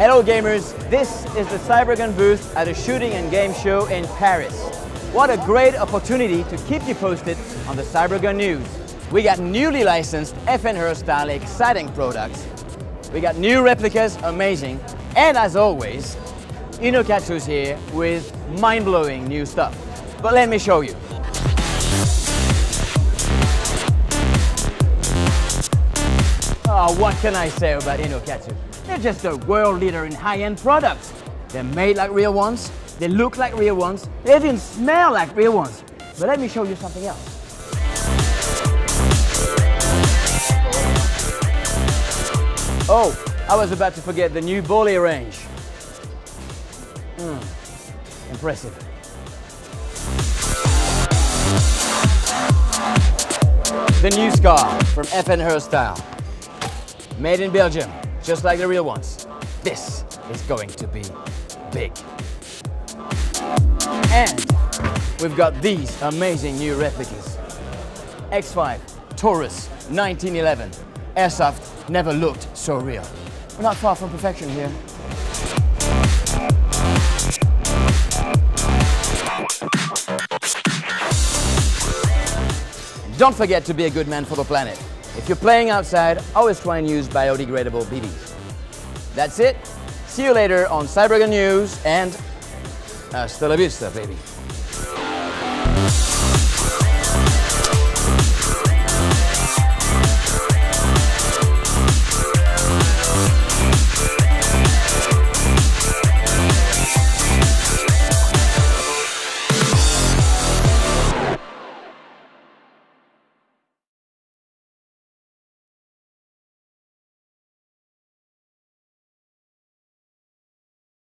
Hello gamers, this is the Cybergun booth at a shooting and game show in Paris. What a great opportunity to keep you posted on the Cybergun news. We got newly licensed FN Herstal exciting products. We got new replicas, amazing. And as always, Inokatsu's here with mind-blowing new stuff. But let me show you. Oh, what can I say about Inokatsu? They're just a world leader in high-end products. They're made like real ones, they look like real ones, they even smell like real ones. But let me show you something else. Oh, I was about to forget the new Bollé range. Mm, impressive. The new Scar from FN Herstal. Made in Belgium, just like the real ones. This is going to be big. And we've got these amazing new replicas. X5, Taurus, 1911. Airsoft never looked so real. We're not far from perfection here. Don't forget to be a good man for the planet. If you're playing outside, always try and use biodegradable BBs. That's it. See you later on Cybergun News and uh, hasta la vista, baby.